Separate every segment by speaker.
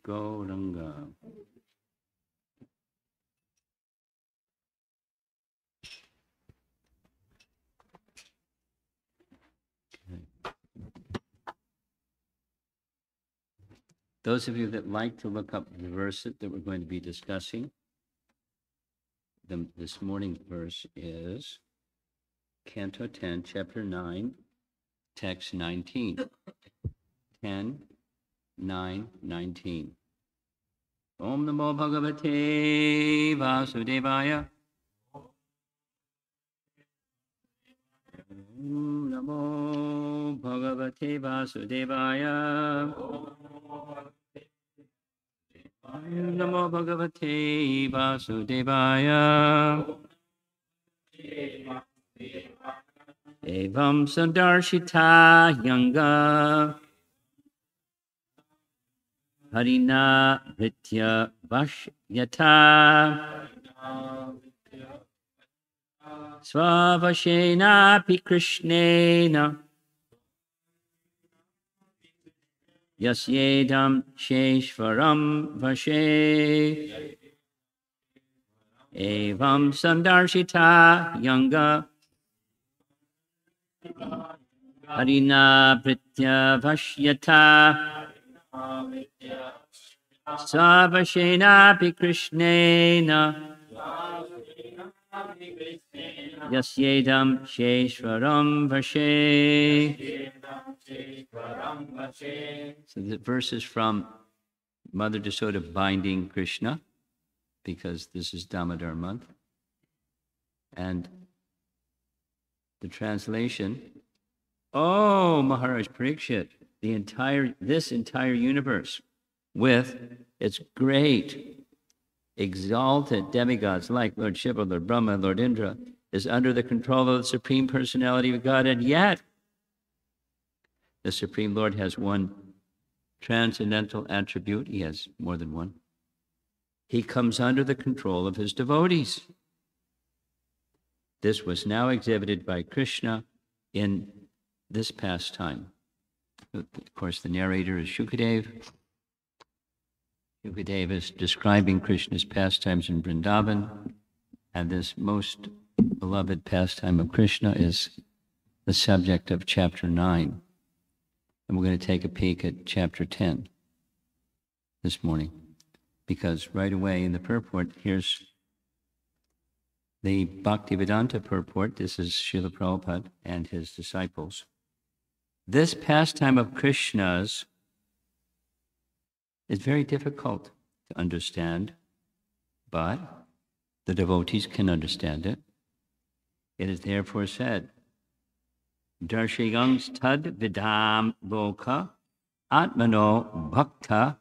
Speaker 1: Gauranga. Okay. Those of you that like to look up the verse that we're going to be discussing, the, this morning's verse is Canto 10, Chapter 9, Text 19. 10, 9, 19. Om Namo Bhagavate Vasudevaya. Om Namo Bhagavate Vasudevaya. Om Namo Bhagavate Vasudevaya. Evam Sadarshita Yanga. Harina Britya Vashyata Svavashena Krishnena Yasyedam Sheshvaram Vashe Evam Sandarshita Yanga Harina Britya Vashyata Savashenapi Krishnena Yasyedam Sheshwaram Vashe. So the verse is from Mother Jasoda binding Krishna, because this is Damodar month. And the translation, oh, Maharaj Parikshit, the entire, this entire universe with its great exalted demigods like Lord Shiva, Lord Brahma, Lord Indra, is under the control of the Supreme Personality of God, and yet the Supreme Lord has one transcendental attribute. He has more than one. He comes under the control of his devotees. This was now exhibited by Krishna in this pastime. Of course, the narrator is Shukadev. Shukadev is describing Krishna's pastimes in Vrindavan, and this most beloved pastime of Krishna is the subject of chapter 9. And we're going to take a peek at chapter 10 this morning, because right away in the purport, here's the Bhaktivedanta purport. This is Srila Prabhupada and his disciples. This pastime of Krishna's is very difficult to understand, but the devotees can understand it. It is therefore said, Darshayang tad vidam loka atmano bhakta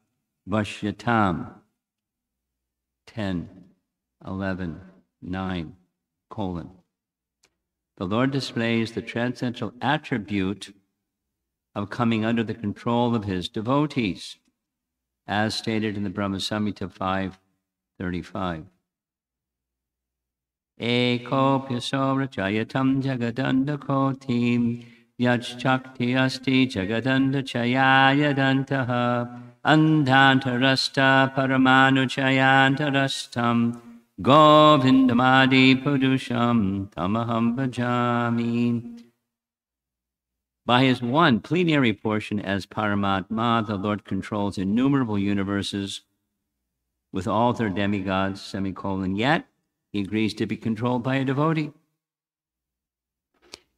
Speaker 1: vashyatam. 10, 11, 9, colon. The Lord displays the transcendental attribute of coming under the control of his devotees, as stated in the Brahma Samhita 535. Ekopyaso rachayatam jagadanda kotim yachakti asti jagadanda chayayadantaha andhantarasta paramanu chayantarastam govindamadi purusham tamaham bhajami. By his one plenary portion as Paramatma, the Lord controls innumerable universes with all their demigods, semicolon, yet he agrees to be controlled by a devotee.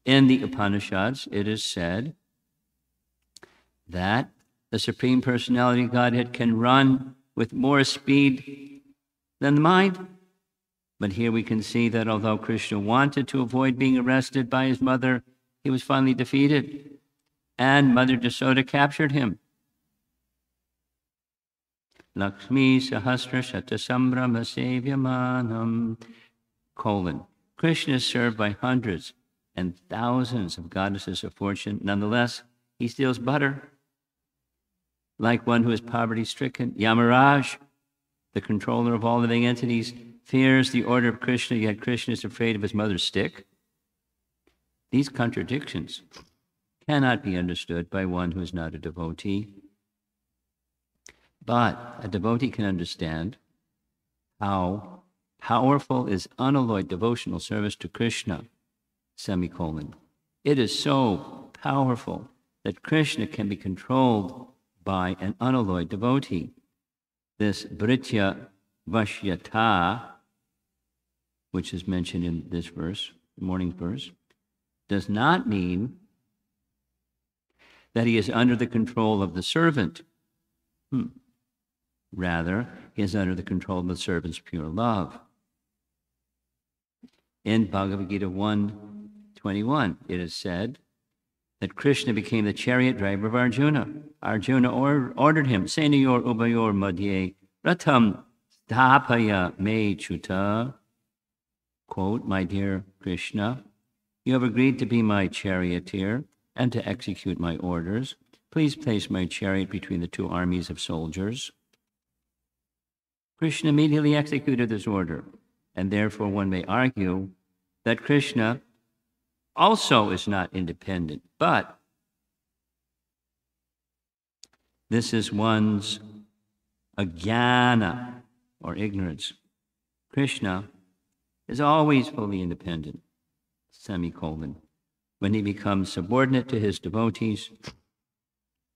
Speaker 1: In the Upanishads, it is said that the Supreme Personality Godhead can run with more speed than the mind. But here we can see that although Krishna wanted to avoid being arrested by his mother, he was finally defeated, and Mother Jasoda captured him. Lakshmi Sahasra Shatasambrama Sevyamanam colon. Krishna is served by hundreds and thousands of goddesses of fortune. Nonetheless, he steals butter. Like one who is poverty stricken, Yamaraj, the controller of all living entities, fears the order of Krishna, yet Krishna is afraid of his mother's stick. These contradictions cannot be understood by one who is not a devotee. But a devotee can understand how powerful is unalloyed devotional service to Krishna, semicolon. It is so powerful that Krishna can be controlled by an unalloyed devotee. This Britya Vashyata, which is mentioned in this verse, the morning's verse, does not mean that he is under the control of the servant. Hmm. Rather, he is under the control of the servant's pure love. In Bhagavad Gita 121, it is said that Krishna became the chariot driver of Arjuna. Arjuna or, ordered him, Senayor Ubayor Madhye Ratam Sthapaya Me Chuta. Quote, My dear Krishna, you have agreed to be my charioteer and to execute my orders. Please place my chariot between the two armies of soldiers. Krishna immediately executed this order, and therefore one may argue that Krishna also is not independent, but this is one's ajnana or ignorance. Krishna is always fully independent, semicolon. When he becomes subordinate to his devotees,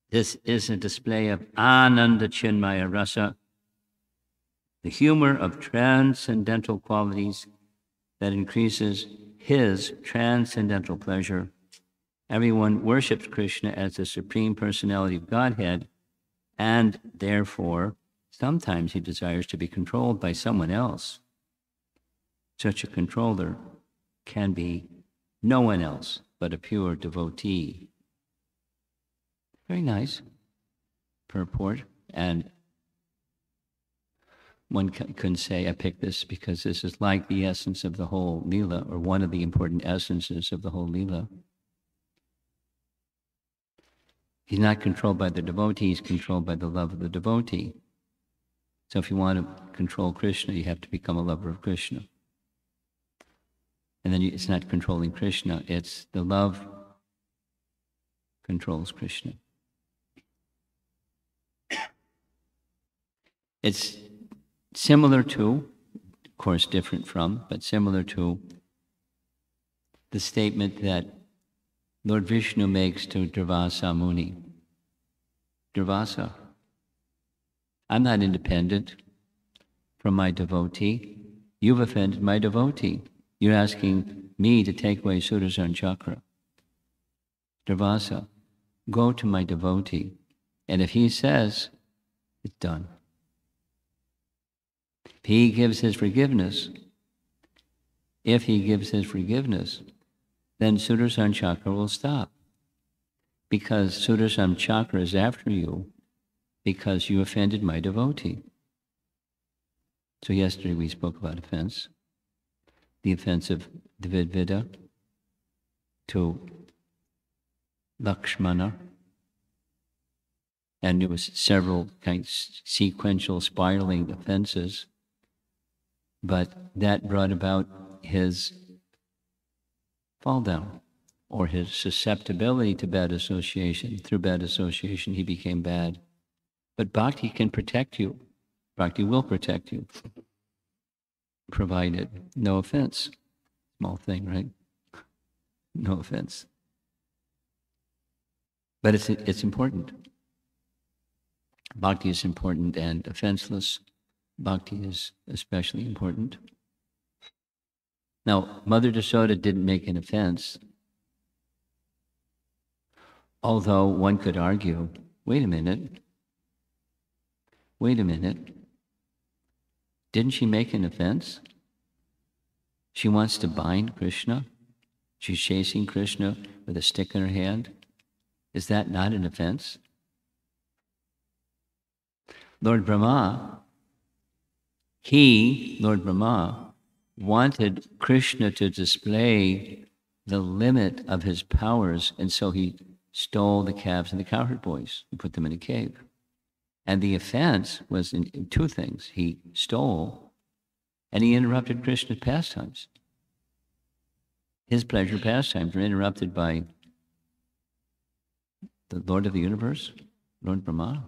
Speaker 1: this is a display of ananda chinmaya rasa, the humor of transcendental qualities that increases his transcendental pleasure. Everyone worships Krishna as the Supreme Personality of Godhead, and therefore, sometimes he desires to be controlled by someone else. Such a controller can be no one else but a pure devotee. Very nice purport. And one can say, I picked this because this is like the essence of the whole Leela, or one of the important essences of the whole Leela. He's not controlled by the devotee, he's controlled by the love of the devotee. So if you want to control Krishna, you have to become a lover of Krishna. And then it's not controlling Krishna, it's the love controls Krishna. It's similar to, of course, different from, but similar to the statement that Lord Vishnu makes to Durvasa Muni. Durvasa, I'm not independent from my devotee. You've offended my devotee. You're asking me to take away Sudarshan Chakra. Durvasa, go to my devotee, and if he says, it's done. If he gives his forgiveness, if he gives his forgiveness, then Sudarshan Chakra will stop. Because Sudarshan Chakra is after you because you offended my devotee. So yesterday we spoke about offense, the offense of Dvivida to Lakshmana, and it was several kinds sequential spiraling offenses, but that brought about his fall down or his susceptibility to bad association. Through bad association, he became bad. But bhakti can protect you. Bhakti will protect you, provided no offense. Small thing, right? No offense. But it's, it's important. Bhakti is important and offenseless. Bhakti is especially important. Now, Mother Yasoda didn't make an offense, although one could argue wait a minute, wait a minute. Didn't she make an offense? She wants to bind Krishna. She's chasing Krishna with a stick in her hand. Is that not an offense? Lord Brahma, he, Lord Brahma, wanted Krishna to display the limit of his powers, and so he stole the calves and the cowherd boys and put them in a cave. And the offense was in, two things. He stole and he interrupted Krishna's pastimes. His pleasure pastimes were interrupted by the Lord of the universe, Lord Brahma.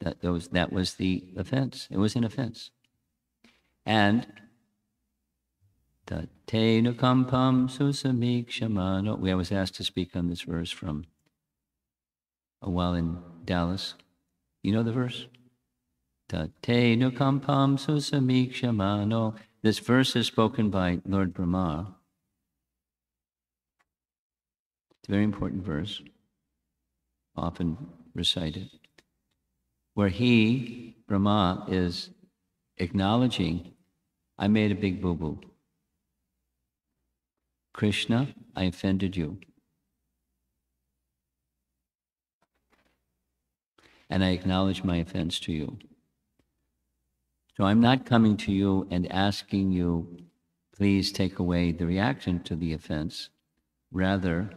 Speaker 1: That, those, that was the offense. It was an offense. And Tatena kampam susamikshmano. We was asked to speak on this verse from a while in Dallas. You know the verse? Tatena kampam susamikshmano. This verse is spoken by Lord Brahma. It's a very important verse, often recited, where he, Brahma, is acknowledging, I made a big boo boo. Krishna, I offended you. And I acknowledge my offense to you. So I'm not coming to you and asking you, please take away the reaction to the offense. Rather,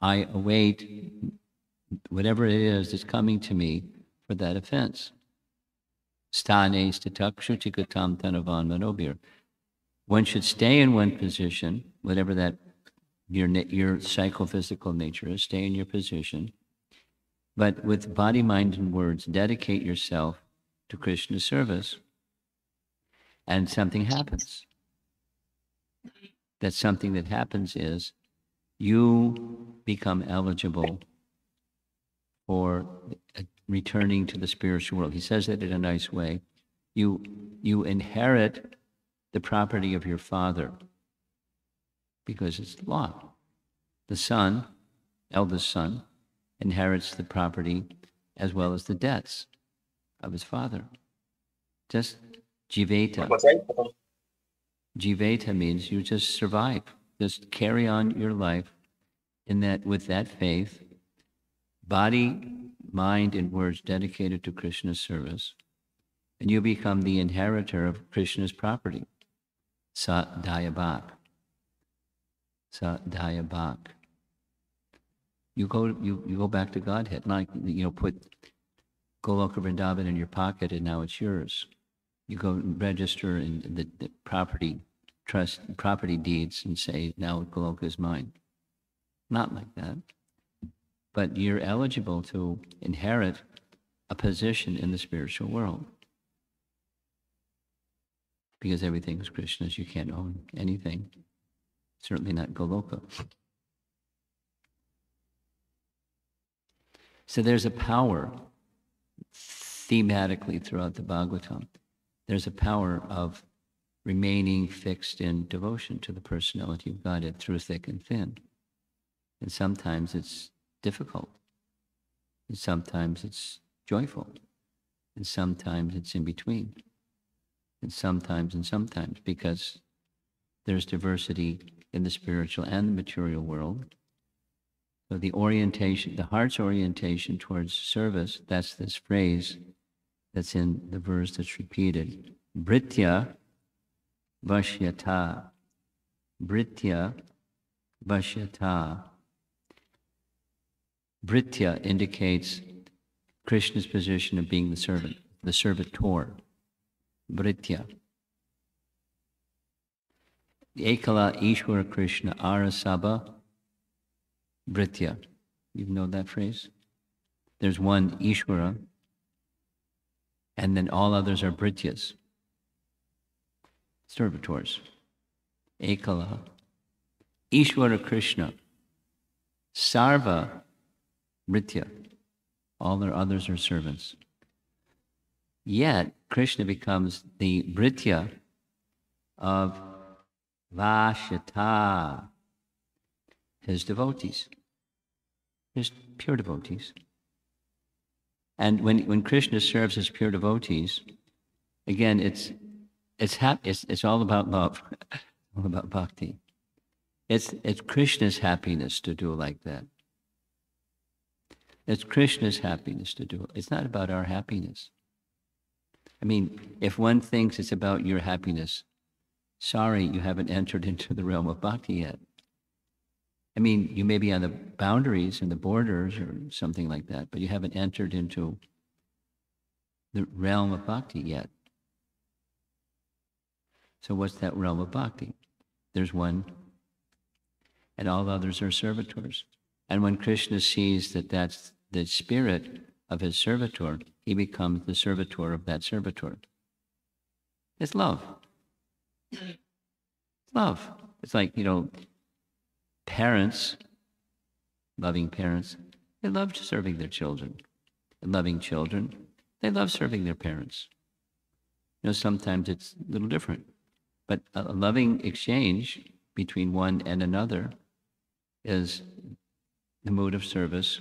Speaker 1: I await whatever it is that's coming to me for that offense. Stane statakshutikatam tanavan manobir. One should stay in one position, whatever that your, your psychophysical nature is, stay in your position. But with body, mind, and words, dedicate yourself to Krishna's service. And something happens. That something that happens is you become eligible for returning to the spiritual world. He says that in a nice way. You, you inherit the property of your father because it's law. The son, eldest son, inherits the property as well as the debts of his father. Just jiveta. Jiveta means you just survive. Just carry on your life in that with that faith, body, mind, and words dedicated to Krishna's service, and you become the inheritor of Krishna's property. Sa Dayabak. Sa Dayabak. You go, you, you go back to Godhead, like, you know, put Goloka Vrindavan in your pocket and now it's yours. You go register in the, the property, trust, property deeds and say, now Goloka is mine. Not like that. But you're eligible to inherit a position in the spiritual world because everything is Krishna's. You can't own anything, certainly not Goloka. So there's a power thematically throughout the Bhagavatam. There's a power of remaining fixed in devotion to the personality of Godhead through thick and thin. And sometimes it's difficult. And sometimes it's joyful. And sometimes it's in between and sometimes and sometimes because there's diversity in the spiritual and the material world. So the orientation, the heart's orientation towards service, that's this phrase that's in the verse that's repeated. Britya Vashyata. Britya Vashyata. Britya indicates Krishna's position of being the servant, the servitor. Britya. Ekala Ishwara Krishna Arasabha Britya. You know that phrase? There's one Ishwara, and then all others are Brityas, servitors. Ekala. Ishwara Krishna. Sarva Britya. All their others are servants. Yet, Krishna becomes the Britya of Vashita, his devotees, his pure devotees. And when, when Krishna serves his pure devotees, again, it's, it's, hap- it's, it's all about love, all about bhakti. It's, it's Krishna's happiness to do like that. It's Krishna's happiness to do it. It's not about our happiness. I mean, if one thinks it's about your happiness, sorry, you haven't entered into the realm of bhakti yet. I mean, you may be on the boundaries and the borders or something like that, but you haven't entered into the realm of bhakti yet. So, what's that realm of bhakti? There's one, and all others are servitors. And when Krishna sees that that's the spirit of his servitor, he becomes the servitor of that servitor. It's love. It's love. It's like, you know, parents, loving parents, they love serving their children. And loving children, they love serving their parents. You know, sometimes it's a little different, but a loving exchange between one and another is the mood of service.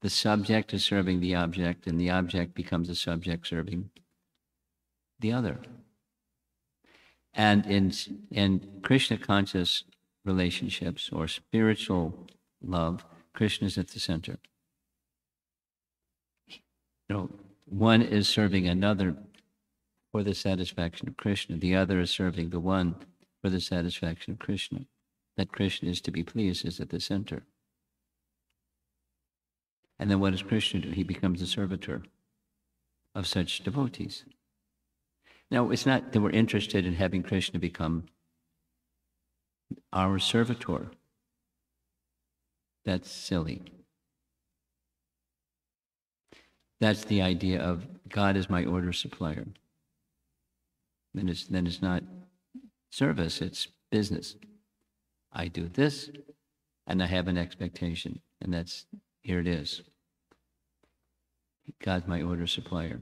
Speaker 1: The subject is serving the object, and the object becomes a subject serving the other. And in, in Krishna conscious relationships or spiritual love, Krishna is at the center. You know, one is serving another for the satisfaction of Krishna, the other is serving the one for the satisfaction of Krishna. That Krishna is to be pleased is at the center. And then what does Krishna do? He becomes the servitor of such devotees. Now, it's not that we're interested in having Krishna become our servitor. That's silly. That's the idea of God is my order supplier. Then it's, then it's not service, it's business. I do this, and I have an expectation, and that's here it is. God's my order supplier.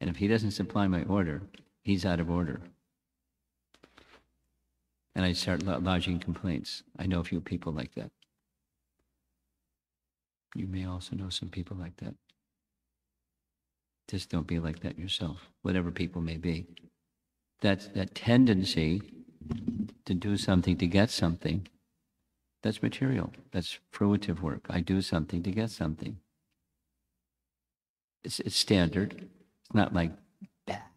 Speaker 1: And if he doesn't supply my order, he's out of order. And I start lodging complaints. I know a few people like that. You may also know some people like that. Just don't be like that yourself, whatever people may be. That, that tendency to do something to get something, that's material. That's fruitive work. I do something to get something. It's, it's standard. It's not like that.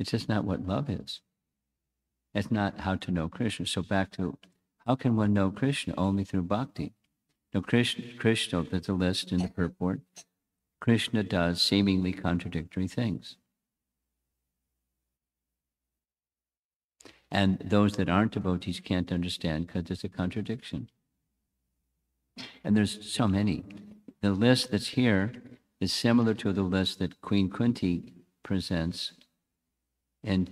Speaker 1: It's just not what love is. It's not how to know Krishna. So back to how can one know Krishna? Only through bhakti. No, Krishna, Krishna, there's a list in the purport. Krishna does seemingly contradictory things. And those that aren't devotees can't understand because it's a contradiction. And there's so many. The list that's here is similar to the list that Queen Kunti presents in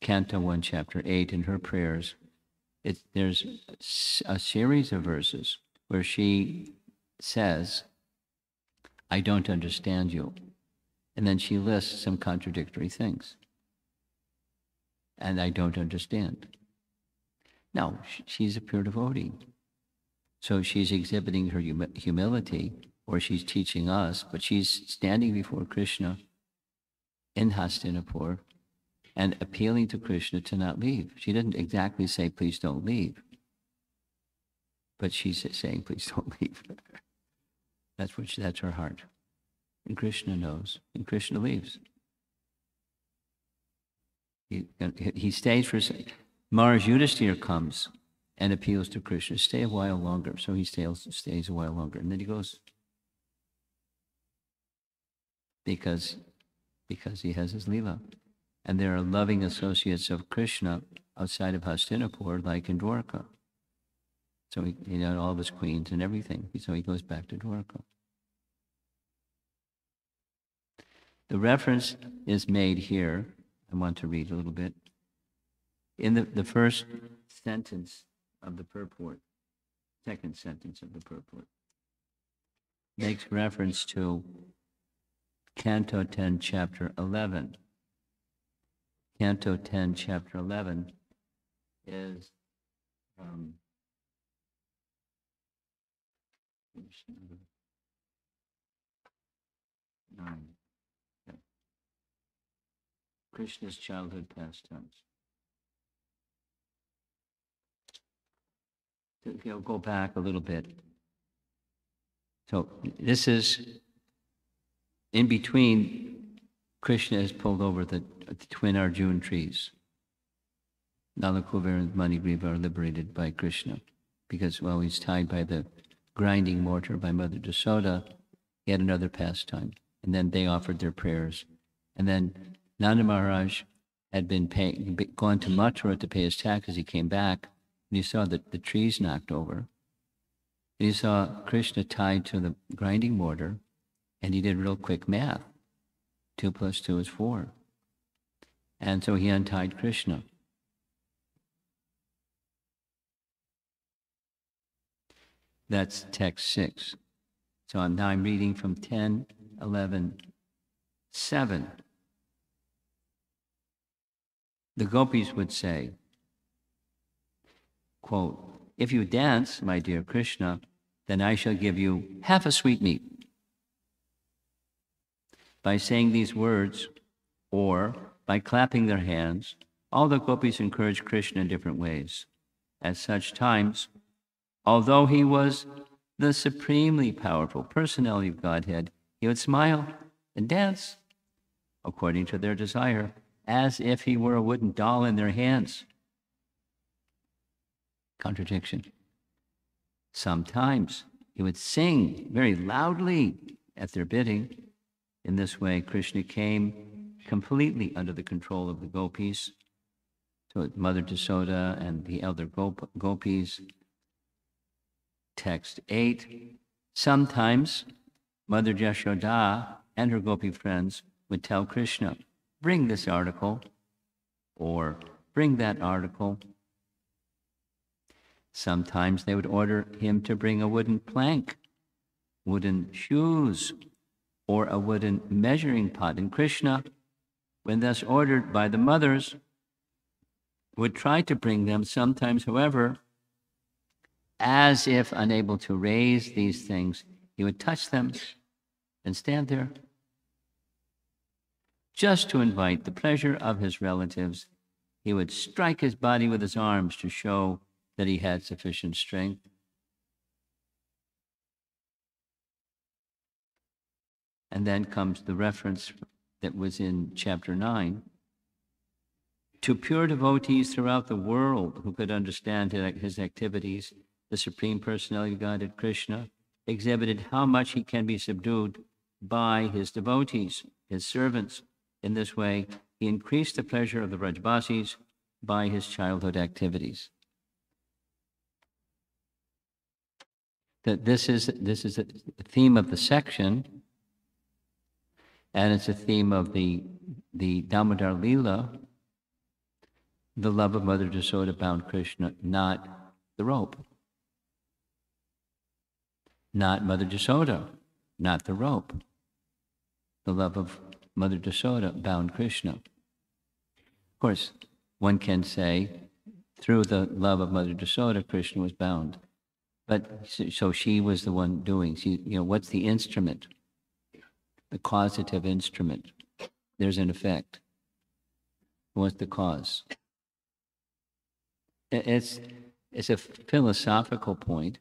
Speaker 1: Canto 1, Chapter 8, in her prayers. It, there's a series of verses where she says, I don't understand you. And then she lists some contradictory things. And I don't understand. Now, she's a pure devotee. So she's exhibiting her humility or she's teaching us, but she's standing before Krishna in Hastinapur and appealing to Krishna to not leave. She didn't exactly say, please don't leave. But she's saying, please don't leave. that's what she, that's her heart. And Krishna knows, and Krishna leaves. He, he stays for, Mars Yudhisthira comes and appeals to Krishna, stay a while longer. So he stays, stays a while longer. And then he goes, because, because he has his lila. And there are loving associates of Krishna outside of Hastinapur, like in Dwarka. So he, he had all of his queens and everything. So he goes back to Dwarka. The reference is made here. I want to read a little bit. In the, the first sentence of the purport, second sentence of the purport, makes reference to Canto 10, Chapter 11. Canto 10, Chapter 11 is um, nine. Okay. Krishna's childhood pastimes. If you'll go back a little bit. So this is in between, Krishna has pulled over the, the twin Arjun trees. Nalakuber and Manigriva are liberated by Krishna because, well, he's tied by the grinding mortar by Mother Jasoda. He had another pastime. And then they offered their prayers. And then Nanda Maharaj had been paying, gone to Mathura to pay his taxes. He came back and he saw that the trees knocked over. And he saw Krishna tied to the grinding mortar And he did real quick math. Two plus two is four. And so he untied Krishna. That's text six. So I'm, now I'm reading from 10, 11, 7. The gopis would say, quote, If you dance, my dear Krishna, then I shall give you half a sweetmeat. By saying these words, or by clapping their hands, all the gopis encouraged Krishna in different ways. At such times, although he was the supremely powerful personality of Godhead, he would smile and dance according to their desire, as if he were a wooden doll in their hands. Contradiction. Sometimes he would sing very loudly at their bidding. In this way, Krishna came completely under the control of the gopis. So Mother Jasoda and the elder gop- gopis. Text 8. Sometimes Mother Jashoda and her gopi friends would tell Krishna, bring this article, or bring that article. Sometimes they would order him to bring a wooden plank, wooden shoes, or a wooden measuring pot. And Krishna, when thus ordered by the mothers, would try to bring them, sometimes, however, as if unable to raise these things, he would touch them and stand there just to invite the pleasure of his relatives. He would strike his body with his arms to show that he had sufficient strength. And then comes the reference that was in chapter 9 to pure devotees throughout the world who could understand his activities, the Supreme Personality of Godhead Krishna exhibited how much he can be subdued by his devotees, his servants. In this way, he increased the pleasure of the Brajbasis by his childhood activities. that this is this is a theme of the section, and it's a theme of the the Damodar Lila, the love of Mother Jasoda bound Krishna, not the rope. Not Mother Jasoda, not the rope. The love of Mother Jasoda bound Krishna. Of course, one can say, through the love of Mother Jasoda, Krishna was bound. But so she was the one doing. She, you know, what's the instrument? The causative instrument. There's an effect. What's the cause? It's it's a philosophical point,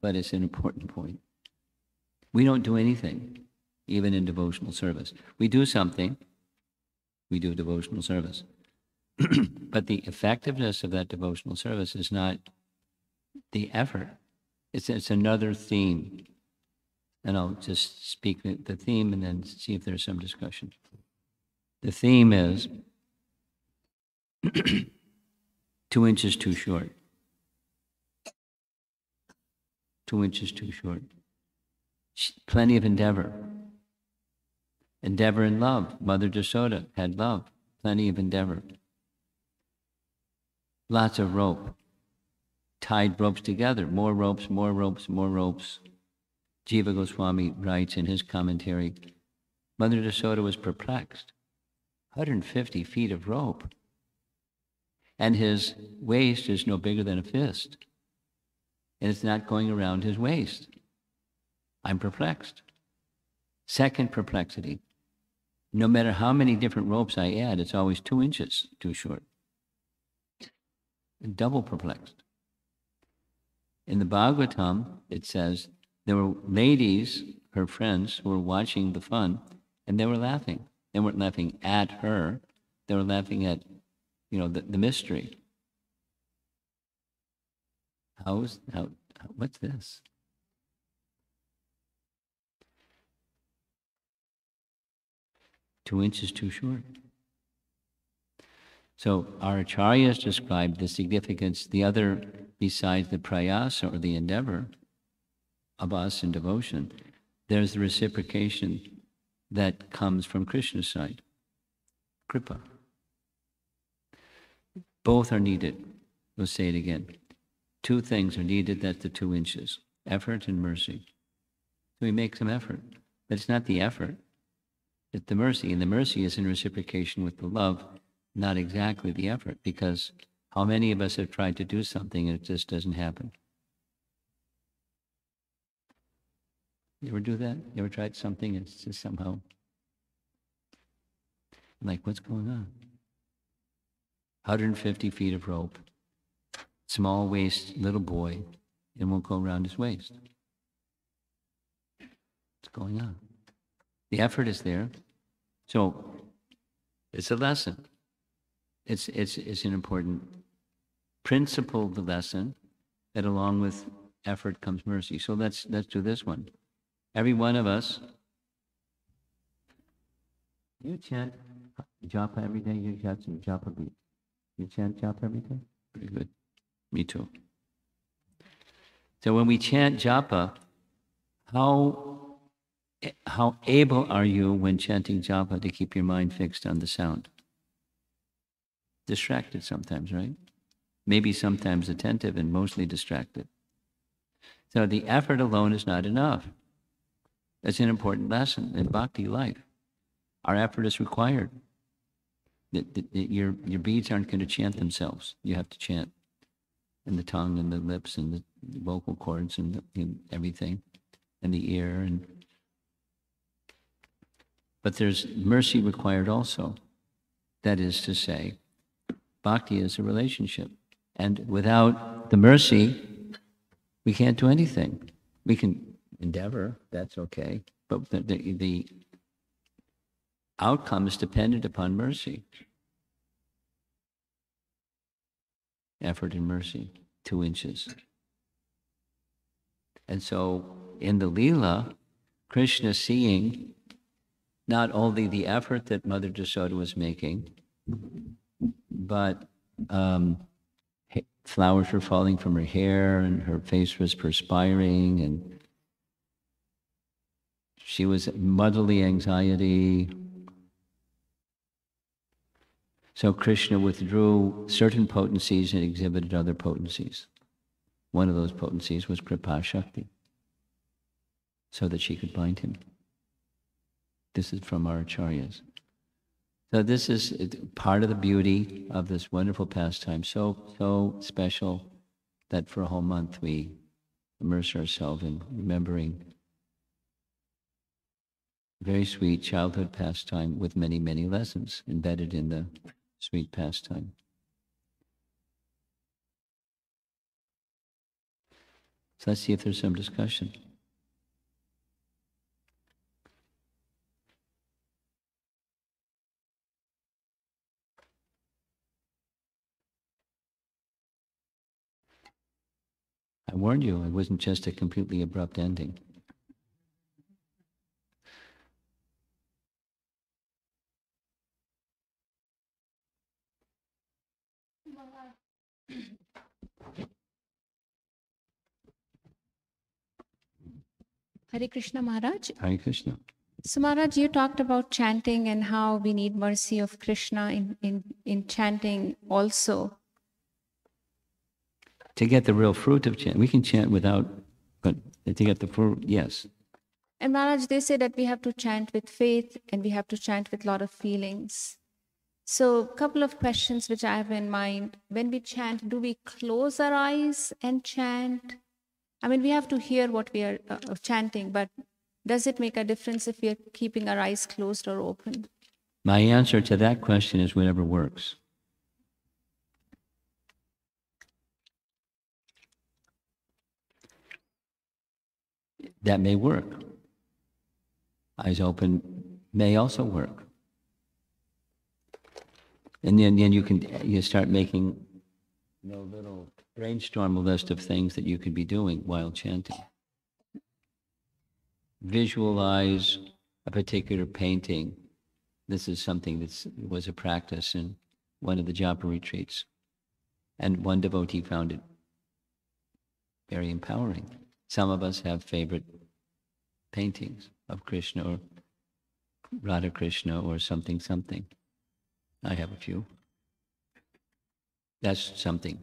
Speaker 1: but it's an important point. We don't do anything, even in devotional service. We do something. We do devotional service. but the effectiveness of that devotional service is not the effort it's, it's another theme. And I'll just speak the theme and then see if there's some discussion. The theme is two inches too short. Two inches too short. Plenty of endeavor. Endeavor and love. Mother Jasoda had love. Plenty of endeavor. Lots of rope tied ropes together. More ropes, more ropes, more ropes. Jiva Goswami writes in his commentary Mother Jasoda was perplexed. 150 feet of rope. And his waist is no bigger than a fist. And it's not going around his waist. I'm perplexed. Second perplexity. No matter how many different ropes I add, it's always two inches too short. Double perplexed. In the Bhagavatam, it says there were ladies, her friends, who were watching the fun, and they were laughing. They weren't laughing at her; they were laughing at, you know, the, the mystery. How's how? What's this? Two inches too short. So our acharyas described the significance, the other besides the prayasa or the endeavor of us in devotion, there's the reciprocation that comes from Krishna's side. Kripa. Both are needed. We'll say it again. Two things are needed, that's the two inches effort and mercy. So we make some effort. But it's not the effort, it's the mercy. And the mercy is in reciprocation with the love, not exactly the effort, because how many of us have tried to do something and it just doesn't happen? You ever do that? You ever tried something and it's just somehow like, what's going on? 150 feet of rope, small waist, little boy, it won't go around his waist. What's going on? The effort is there. So it's a lesson. It's, it's, it's an important principle the lesson that along with effort comes mercy. So let's, let's do this one. Every one of us, you chant japa every day, you chant some japa beat. You chant japa every day? Very good. Me too. So when we chant japa, how, how able are you when chanting japa to keep your mind fixed on the sound? Distracted sometimes, right? Maybe sometimes attentive and mostly distracted. So the effort alone is not enough. That's an important lesson in bhakti life. Our effort is required. That, that, that your, your beads aren't going to chant themselves. You have to chant and the tongue and the lips and the vocal cords and, the, and everything, and the ear. And but there's mercy required also. That is to say, bhakti is a relationship, and without the mercy, we can't do anything. We can endeavor, that's okay, but the, the, the outcome is dependent upon mercy. Effort and mercy, two inches. And so in the Leela, Krishna seeing not only the effort that Mother Jasoda was making, but um, flowers were falling from her hair and her face was perspiring and she was motherly anxiety. So Krishna withdrew certain potencies and exhibited other potencies. One of those potencies was Kripa Shakti, so that she could bind him. This is from our acharyas. So this is part of the beauty of this wonderful pastime, so so special that for a whole month we immerse ourselves in remembering very sweet childhood pastime with many, many lessons embedded in the sweet pastime. So let's see if there's some discussion. I warned you, it wasn't just a completely abrupt ending.
Speaker 2: Hare Krishna Maharaj.
Speaker 1: Hare Krishna.
Speaker 2: So Maharaj, you talked about chanting and how we need mercy of Krishna in, in, in chanting also.
Speaker 1: To get the real fruit of chant, we can chant without, but to get the fruit, yes.
Speaker 2: And Maharaj, they say that we have to chant with faith and we have to chant with a lot of feelings. So, a couple of questions which I have in mind. When we chant, do we close our eyes and chant? I mean, we have to hear what we are uh, uh, chanting, but does it make a difference if we are keeping our eyes closed or open?
Speaker 1: My answer to that question is whatever works. That may work. Eyes open may also work. And then, then you can you start making little brainstorm a list of things that you could be doing while chanting. Visualize a particular painting. This is something that was a practice in one of the japa retreats. And one devotee found it very empowering. Some of us have favorite paintings of Krishna or Radha Krishna or something, something. I have a few. That's something.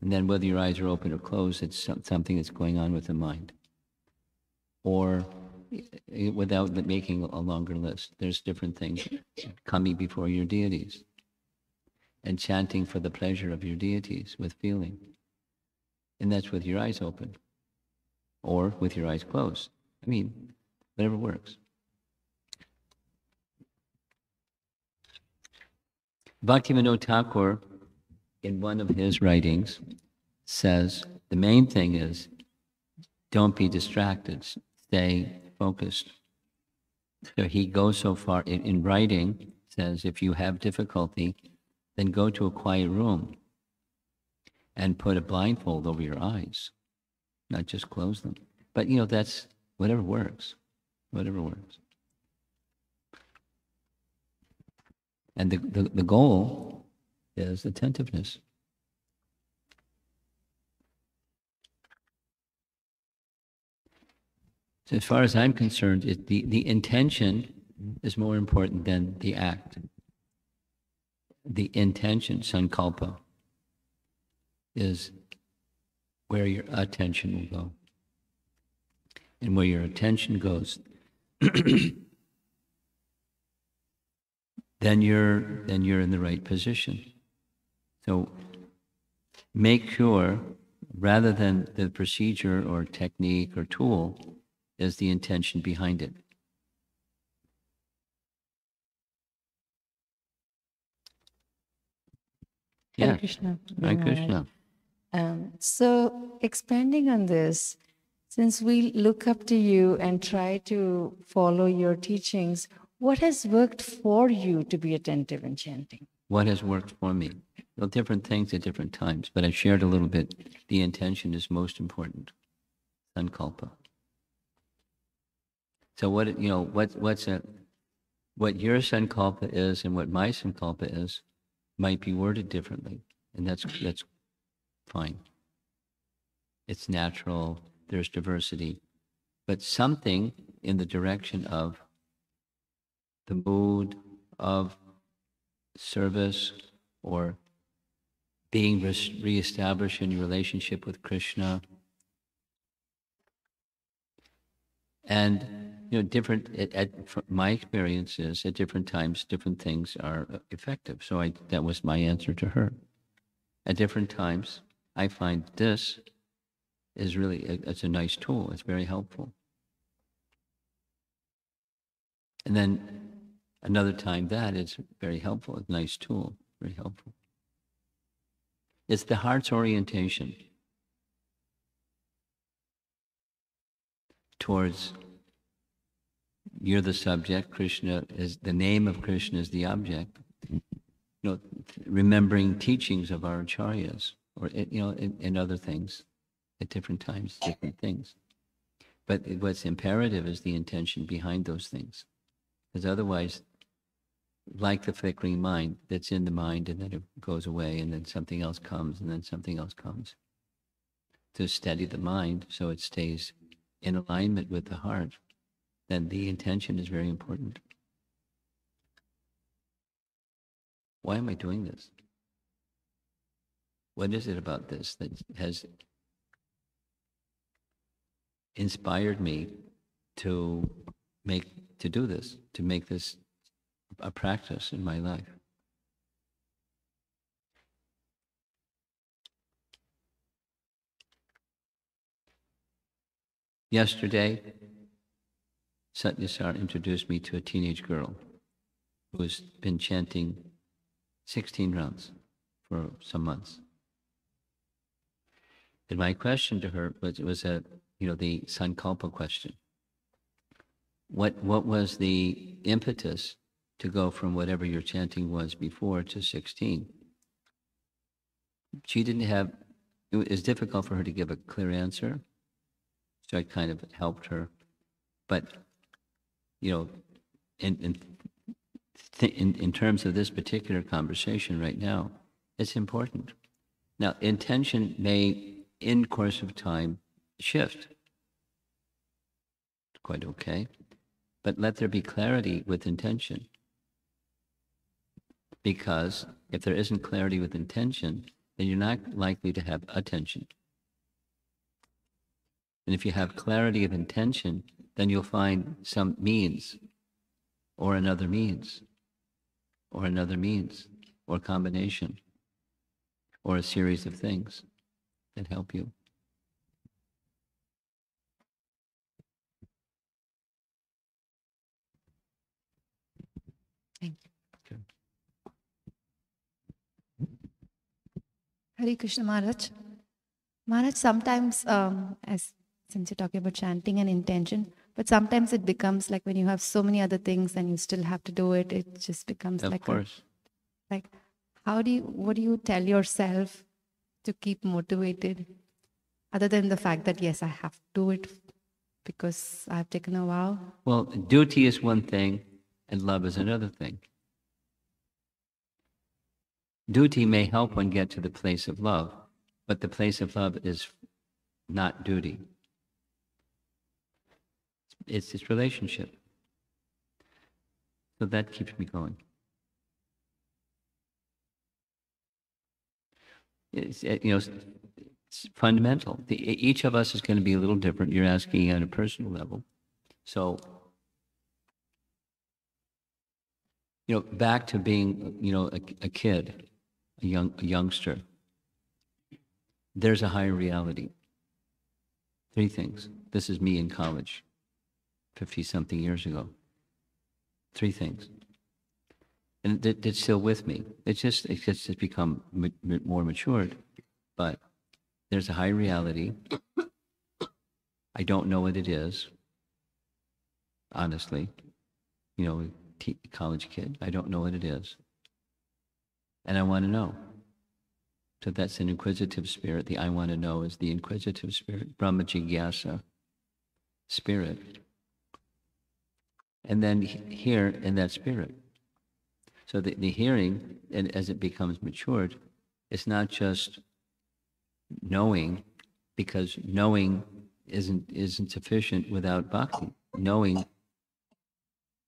Speaker 1: And then whether your eyes are open or closed, it's something that's going on with the mind. Or eh, without making a longer list, there's different things coming before your deities and chanting for the pleasure of your deities with feeling. And that's with your eyes open or with your eyes closed. I mean, whatever works. Bhaktivinoda Thakur, in one of his writings, says the main thing is don't be distracted, stay focused. So he goes so far in, in writing, says if you have difficulty, then go to a quiet room and put a blindfold over your eyes, not just close them. But you know, that's whatever works, whatever works. And the, the, the goal is attentiveness. So as far as I'm concerned, it, the, the intention is more important than the act. The intention, sankalpa, is where your attention will go. And where your attention goes, then you're then you're in the right position. So make sure rather than the procedure or technique or tool is the intention behind it.
Speaker 3: Hare
Speaker 1: Yeah.
Speaker 3: Krishna.
Speaker 1: Hare Krishna.
Speaker 3: Um, so, expanding on this, since we look up to you and try to follow your teachings, what has worked for you to be attentive in chanting?
Speaker 1: What has worked for me? Well, different things at different times, but I shared a little bit. The intention is most important. Sankalpa. So what you know, what what's a what your sankalpa is and what my sankalpa is might be worded differently, and that's that's fine. It's natural. There's diversity, but something in the direction of the mood of service or being reestablished in your relationship with Krishna. And you know, different. At, at my experiences at different times, different things are effective. So I that was my answer to her. At different times, I find this is really a, it's a nice tool. It's very helpful. And then another time that is very helpful, a nice tool, very helpful. It's the heart's orientation towards you're the subject, Krishna is the name of Krishna is the object. You know, remembering teachings of our acharyas or you know, and, and other things at different times, different things. But what's imperative is the intention behind those things. Because otherwise, like the flickering mind that's in the mind and then it goes away and then something else comes and then something else comes. To steady the mind so it stays in alignment with the heart, then the intention is very important. Why am I doing this? What is it about this that has inspired me to make to do this, to make this a practice in my life. Yesterday, Satyasar introduced me to a teenage girl who has been chanting 16 rounds for some months. And my question to her was, was a, you know, the Sankalpa question. What, what was the impetus to go from whatever your chanting was before to 16? She didn't have, it was difficult for her to give a clear answer. So I kind of helped her. But, you know, in, in, th- in, in terms of this particular conversation right now, it's important. Now, intention may, in course of time, shift. quite okay. But let there be clarity with intention. Because if there isn't clarity with intention, then you're not likely to have attention. And if you have clarity of intention, then you'll find some means, or another means, or another means, or combination, or a series of things that help you.
Speaker 4: Thank you.
Speaker 1: Okay.
Speaker 4: Hare Krishna Maharaj. Maharaj, sometimes, um, as since you're talking about chanting and intention, but sometimes it becomes like when you have so many other things and you still have to do it, it just becomes
Speaker 1: Of
Speaker 4: like a,
Speaker 1: course.
Speaker 4: like how do you what do you tell yourself to keep motivated other than the fact that yes, I have to do it because I've taken a vow?
Speaker 1: Well, duty is one thing, and love is another thing. Duty may help one get to the place of love, but the place of love is not duty. It's this relationship. So that keeps me going. It's, uh, you know, it's- fundamental. The, each of us is going to be a little different. You're asking on a personal level. So, you know, back to being, you know, a, a kid, a young, a youngster. There's a higher reality. Three things. This is me in college, 50 something years ago. Three things. And it, it's still with me. It's just, it's just it's become more matured. But there's a high reality. I don't know what it is, honestly. You know, t- college kid. I don't know what it is. And I want to know. So that's an inquisitive spirit. The I want to know is the inquisitive spirit, Brahma spirit. And then he- here in that spirit. So the, the hearing, and as it becomes matured, it's not just knowing, because knowing isn't isn't sufficient without bhakti. Knowing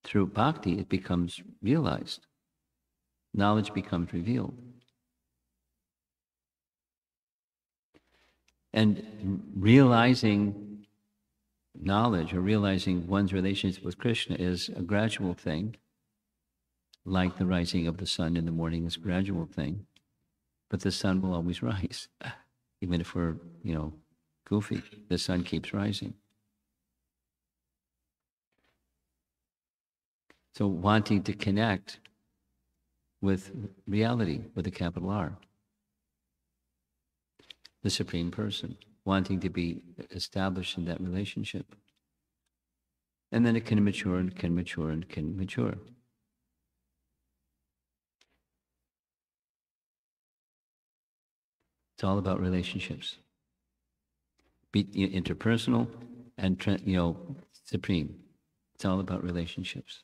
Speaker 1: through bhakti, it becomes realized. Knowledge becomes revealed. And realizing knowledge or realizing one's relationship with Krishna is a gradual thing, like the rising of the sun in the morning is a gradual thing. But the sun will always rise, even if we're, you know, goofy. The sun keeps rising. So wanting to connect with reality with a capital R. The Supreme Person, wanting to be established in that relationship. And then it can mature and can mature and can mature. It's all about relationships. Be interpersonal and, you know, supreme. It's all about relationships.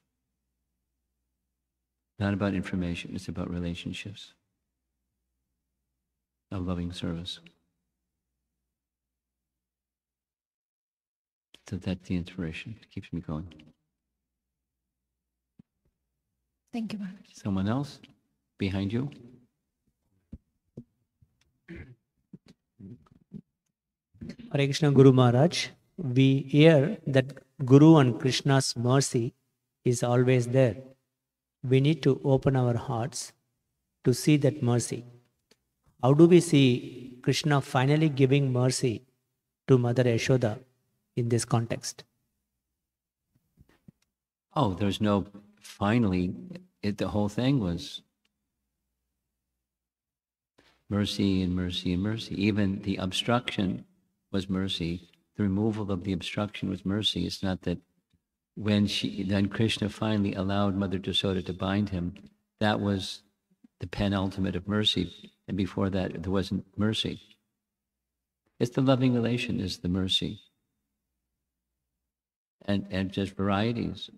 Speaker 1: Not about information, it's about relationships of loving service. So that's the inspiration. It keeps me going.
Speaker 4: Thank you, Maharaj.
Speaker 1: Someone else behind you?
Speaker 5: Hare Krishna Guru Maharaj, we hear that Guru and Krishna's mercy is always there. We need to open our hearts to see that mercy. How do we see Krishna finally giving mercy to Mother Yashoda in this context?
Speaker 1: Oh, there's no, finally, it, the whole thing was mercy and mercy and mercy. Even the obstruction was mercy. The removal of the obstruction was mercy. It's not that when she, then Krishna finally allowed Mother Yasoda to bind him, that was the penultimate of mercy. And before that, there wasn't mercy. It's the loving relation is the mercy. And, and just varieties,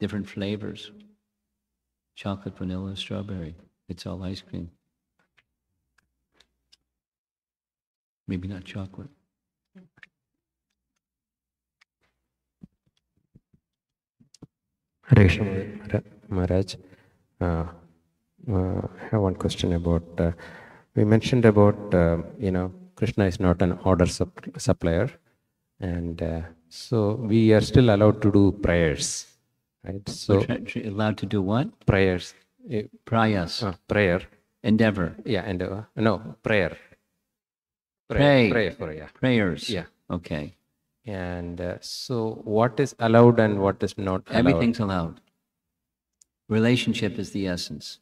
Speaker 1: different flavors. Chocolate, vanilla, strawberry. It's all ice cream. Maybe not chocolate.
Speaker 6: Hare Krishna Maharaj. Uh, uh, I have one question about, uh, we mentioned about, uh, you know, Krishna is not an order sup- supplier. And uh, so we are still allowed to do prayers, right? So
Speaker 1: We're tra- tra- allowed to do what?
Speaker 6: prayers, eh,
Speaker 1: Prayas,
Speaker 6: uh, prayer,
Speaker 1: endeavor,
Speaker 6: yeah, and uh, no, prayer.
Speaker 1: Pray.
Speaker 6: Prayer, for, yeah.
Speaker 1: prayers.
Speaker 6: Yeah.
Speaker 1: Okay.
Speaker 6: And uh, so what is allowed and what is not allowed?
Speaker 1: Everything's allowed. Relationship is the essence.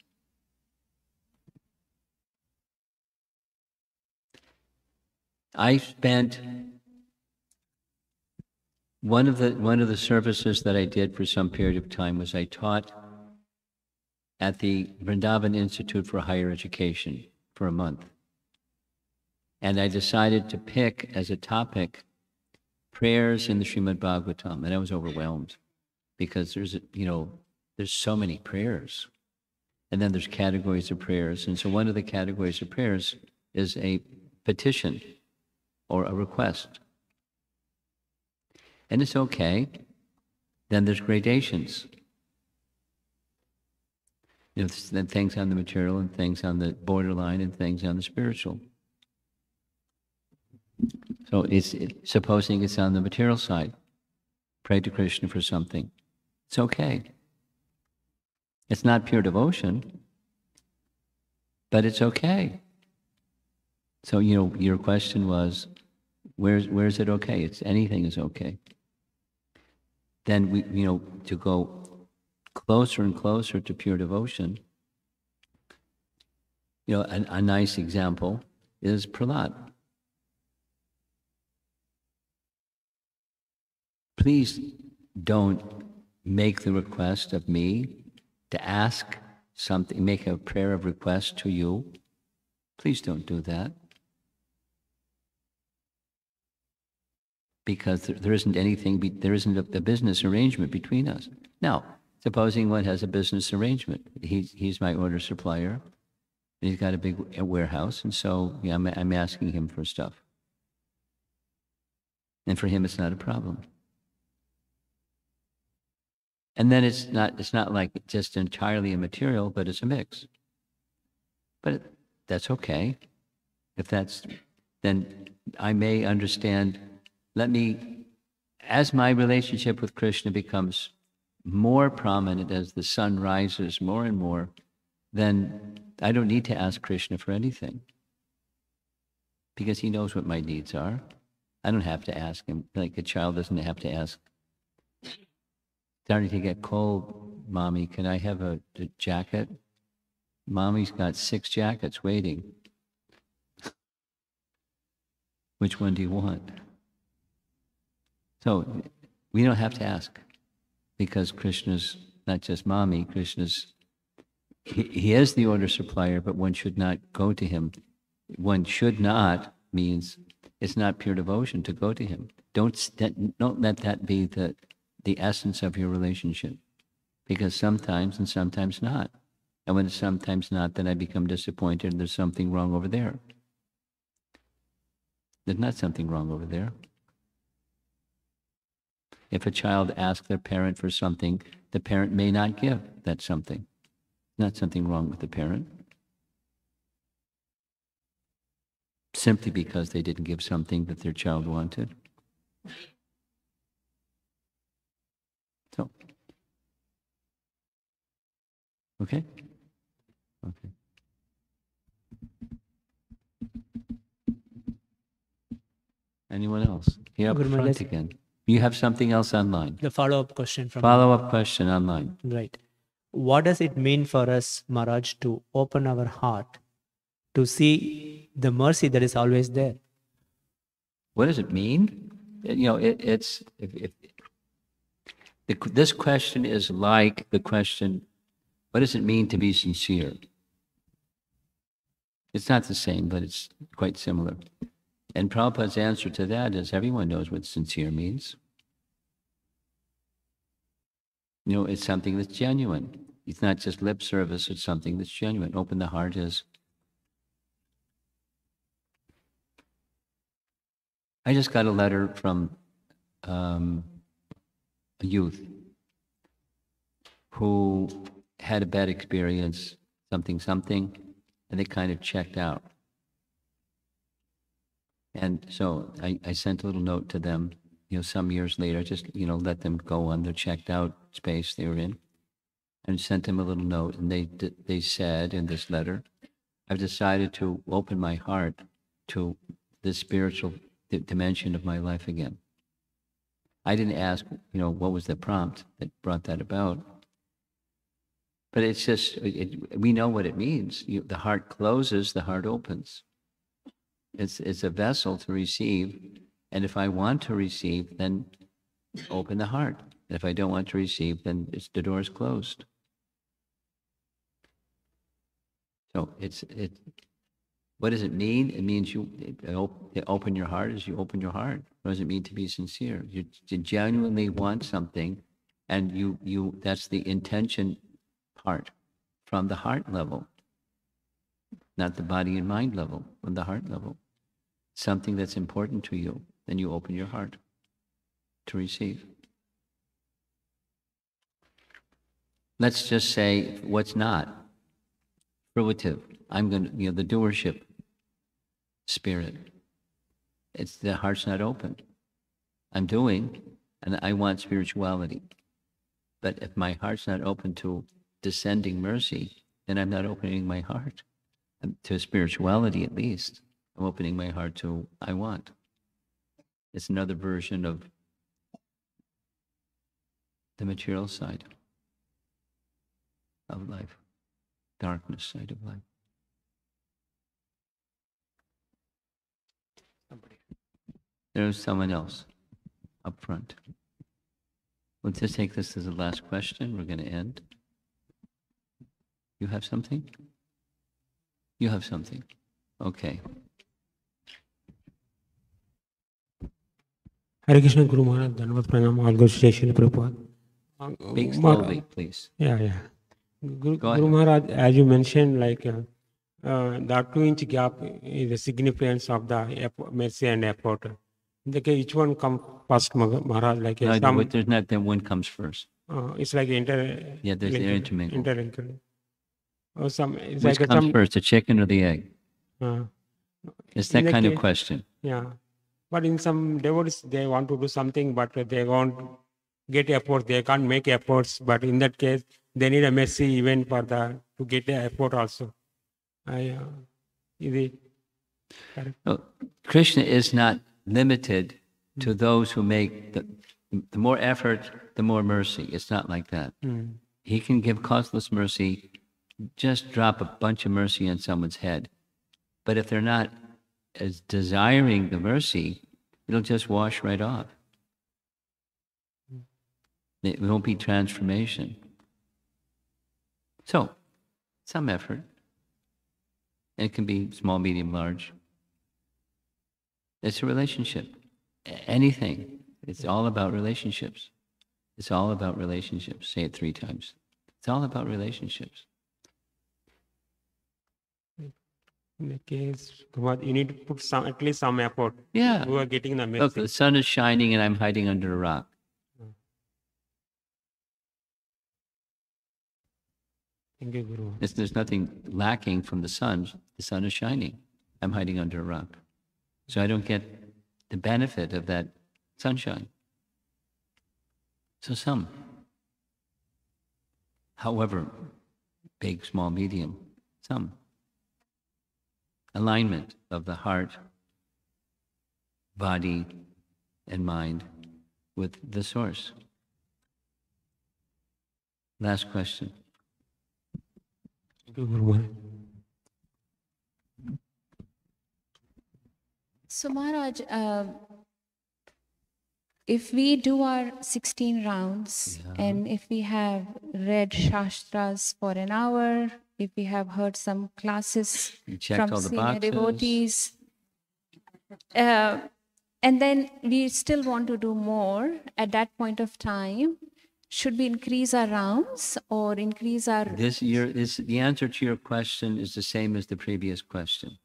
Speaker 1: I spent one of the one of the services that I did for some period of time was I taught at the Vrindavan Institute for Higher Education for a month. And I decided to pick as a topic prayers in the Srimad Bhagavatam, and I was overwhelmed because there's, you know, there's so many prayers. And then there's categories of prayers. And so one of the categories of prayers is a petition or a request. And it's okay. Then there's gradations. You know, then things on the material and things on the borderline and things on the spiritual. So it's it, supposing it's on the material side. Pray to Krishna for something. It's okay. It's not pure devotion, but it's okay. So you know, your question was, where's where's it okay? It's anything is okay. Then we, you know, to go closer and closer to pure devotion. You know, a, a nice example is Prahlad. Please don't make the request of me to ask something, make a prayer of request to you. Please don't do that. Because there, there isn't anything, be, there isn't a, a business arrangement between us. Now, supposing one has a business arrangement, he's, he's my order supplier, and he's got a big warehouse, and so yeah, I'm, I'm asking him for stuff. And for him, it's not a problem. And then it's not it's not like just entirely immaterial, but it's a mix. But that's okay. If that's then I may understand. Let me, as my relationship with Krishna becomes more prominent as the sun rises more and more, then I don't need to ask Krishna for anything because he knows what my needs are. I don't have to ask him like a child doesn't have to ask starting to get cold, mommy. Can I have a, a jacket? Mommy's got six jackets waiting. Which one do you want? So we don't have to ask because Krishna's not just mommy, Krishna's, he, he is the order supplier, but one should not go to him. One should not means it's not pure devotion to go to him. Don't, don't let that be the, the essence of your relationship because sometimes and sometimes not. And when it's sometimes not, then I become disappointed there's something wrong over there. There's not something wrong over there. If a child asks their parent for something, the parent may not give that something. Not something wrong with the parent. Simply because they didn't give something that their child wanted. So, okay? Okay. Anyone else? Here up
Speaker 5: Guru
Speaker 1: front
Speaker 5: Maharaj.
Speaker 1: again. You have something else online.
Speaker 5: The follow up question from
Speaker 1: Follow-up question online.
Speaker 5: Right. What does it mean for us, Maharaj, to open our heart to see the mercy that is always there?
Speaker 1: What does it mean? You know, it, it's if, if the, this question is like the question, what does it mean to be sincere? It's not the same, but it's quite similar. And Prabhupada's answer to that is everyone knows what sincere means. You know, it's something that's genuine. It's not just lip service, it's something that's genuine. Open the heart is I just got a letter from um, a youth. who had a bad experience, something, something, and they kind of checked out. And so I, I sent a little note to them, you know, some years later, just, you know, let them go on the checked out space they were in and sent them a little note. And they, they said in this letter, I've decided to open my heart to the spiritual dimension of my life again. I didn't ask, you know, what was the prompt that brought that about. But it's just, it, we know what it means. You, the heart closes, the heart opens. It's, it's a vessel to receive. And if I want to receive, then open the heart. And if I don't want to receive, then the door is closed. So it's, it, what does it mean? It means you it, open your heart as you open your heart. What does it mean to be sincere? You, to genuinely want something, and you you that's the intention part from the heart level, not the body and mind level, from the heart level. Something that's important to you, then you open your heart to receive. Let's just say what's not fruitive. I'm going to, you know, the doership spirit. It's the heart's not open. I'm doing, and I want spirituality. But if my heart's not open to descending mercy, then I'm not opening my heart um, to spirituality at least. I'm opening my heart to I want. It's another version of the material side of life, darkness side of life. There's someone else up front. We'll just take this as the last question. We're going to end. You have something? You have something? Okay.
Speaker 7: Hare Krishna Guru Maharaj, Dhanavad Pranam, all good Shri Srila Prabhupada. Uh,
Speaker 1: Speak slowly, please.
Speaker 7: Yeah, yeah. Guru, Guru. Maharaj, as you mentioned, like uh, uh, the two inch gap is the significance of the mercy and effort. The case, which one come first, Maharaj? Like uh,
Speaker 1: No,
Speaker 7: some,
Speaker 1: there's not, then one comes first.
Speaker 7: uh, it's like inter.
Speaker 1: Yeah, there's- they're intermingled.
Speaker 7: Interlinked. Or some, it's
Speaker 1: Which
Speaker 7: like
Speaker 1: comes
Speaker 7: some.
Speaker 1: first, the chicken or the egg?
Speaker 7: Uh,
Speaker 1: It's that kind of question.
Speaker 7: Yeah, but in some devotees, they want to do something, but they won't get efforts. They can't make efforts. But in that case, they need a mercy even for the to get the effort also. I, uh, is it?
Speaker 1: No, Krishna is not limited to those who make the, the more effort, the more mercy. It's not like that.
Speaker 7: Mm.
Speaker 1: He can give costless mercy, just drop a bunch of mercy on someone's head. But if they're not as desiring the mercy, it'll just wash right off. It won't be transformation. So, some effort. And it can be small, medium, large. It's a relationship. Anything. It's all about relationships. It's all about relationships. Say it three times. It's all about relationships.
Speaker 7: In the case, Maharaj, you need to put some at least some effort.
Speaker 1: Yeah.
Speaker 7: You are getting the
Speaker 1: Look,
Speaker 7: mercy.
Speaker 1: the sun is shining and I'm hiding under a rock.
Speaker 7: Thank you, Guru.
Speaker 1: There's, there's nothing lacking from the sun. The sun is shining. I'm hiding under a rock. So I don't get the benefit of that sunshine. So some. However, big, small, medium, some. Alignment of the heart, body, and mind with the source. Last question.
Speaker 7: Thank you, Guru Maharaj.
Speaker 2: So, Maharaj, uh, if we do our 16 rounds and if we have read Shastras for an hour, if we have heard some classes from senior devotees, uh, and then we still want to do more at that point of time, should we increase our rounds or increase our
Speaker 1: This your this the answer to your question is the same as the previous question.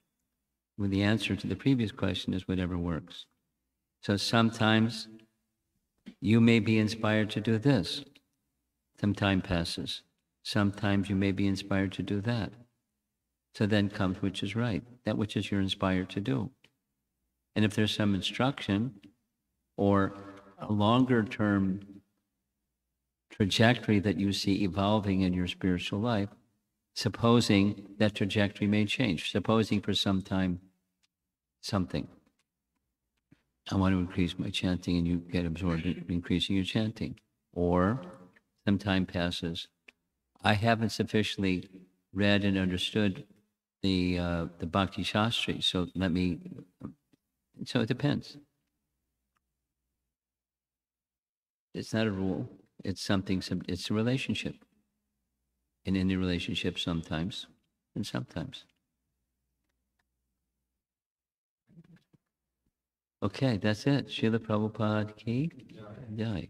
Speaker 1: Well, the answer to the previous question is whatever works. So sometimes you may be inspired to do this. Some time passes. Sometimes you may be inspired to do that. So then comes which is right, that which is you're inspired to do. And if there's some instruction or a longer term trajectory that you see evolving in your spiritual life, supposing that trajectory may change, supposing for some time something. I want to increase my chanting, and you get absorbed in increasing your chanting. Or some time passes. I haven't sufficiently read and understood the uh, the Bhakti Shastri, so let me. So it depends. It's not a rule. It's something. It's a relationship. In any relationship, sometimes, and sometimes. Okay, that's it. Srila Prabhupada ki jai.